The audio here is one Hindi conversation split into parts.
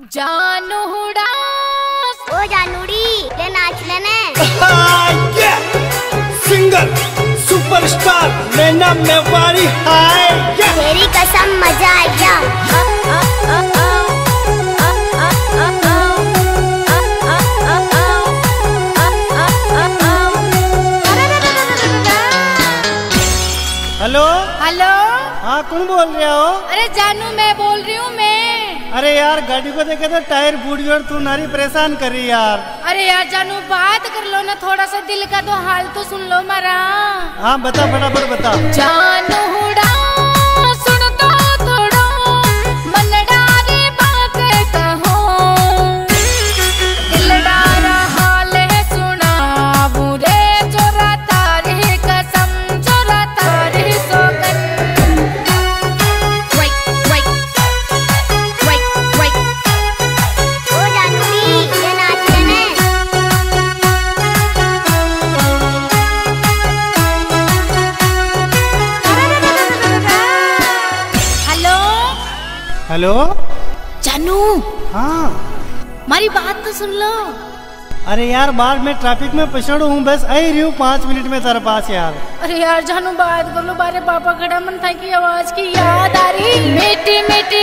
जानूड़ा ओ जानूड़ी ले नाच लेने सिंगर सुपरस्टार नैना मेवाड़ी हाय तेरी कसम मज़ा आ गया। हेलो हेलो हाँ कौन बोल रहे हो? अरे जानू मैं बोल रही हूँ मैं अरे यार गाड़ी को देखे तो टायर फूट गया और तू नारी परेशान कर रही यार। अरे यार जानू बात कर लो ना थोड़ा सा दिल का तो हाल तो सुन लो मारा। हाँ बता फटाफट बता। जानूड़ा हेलो? जानू। हाँ। मारी बात तो सुन लो। अरे यार बाहर में ट्रैफ़िक में पछड़ हूँ बस आई रही हूँ पाँच मिनट में तेरे पास यार। अरे यार जानू बात कर लो बारे पापा खड़ा मन था की आवाज़ की याद आ रही? मीठी मीठी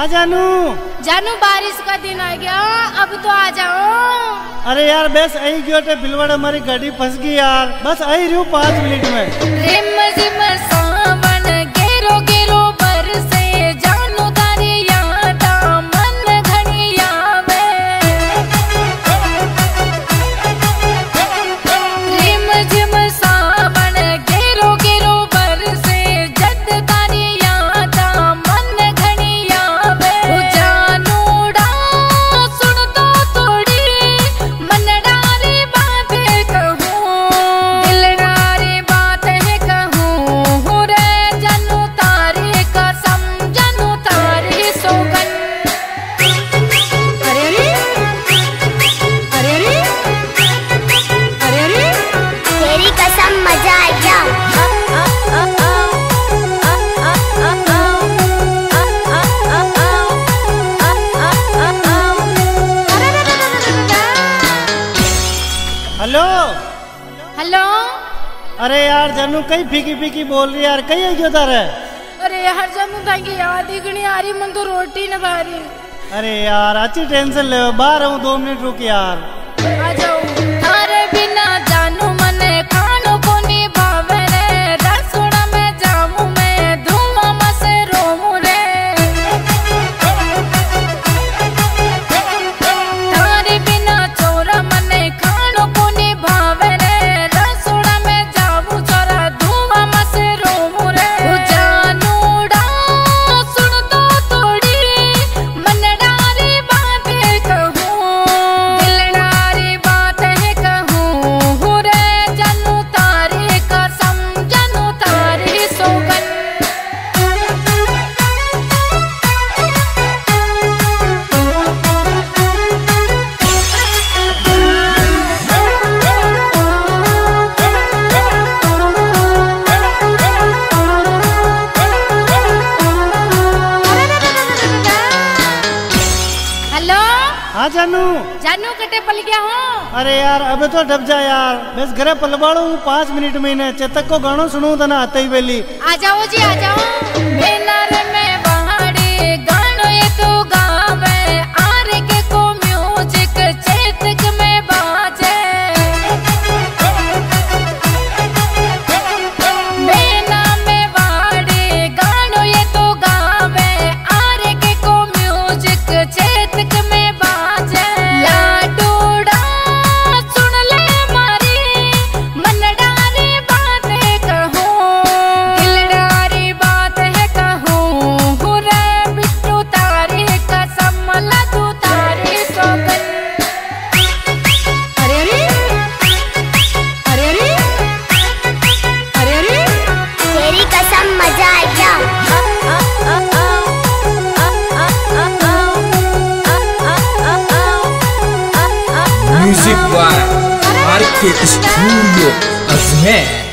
हाँ जानू। जानू बारिश का दिन आ गया अब तो आ जाओ। अरे यार बस आई क्यों टे बिलवाड़ हमारी गाड़ी फंस गई यार। बस आई रही हूँ पाँच मिनट में। हेलो। हेलो। अरे यार जनू कई फीकी फीकी बोल रही यार कई आई उधर है अरे यार जानू ताकि याद ही नहीं आ रही मन तो रोटी न भारी अरे यार अच्छी टेंशन ले बाहर हूँ दो मिनट रुक यार। जानू। जानू कटे पल गया हो। अरे यार अबे तो डब जा यार। बस घरे पलवाड़ो हूँ पाँच मिनट में ने चेतक को गानो सुनू तो ना आते ही बेली। आ जाओ जी आ जाओ। बेनर में बहाड़ी गानो ये तो गावे que estudo as merdas.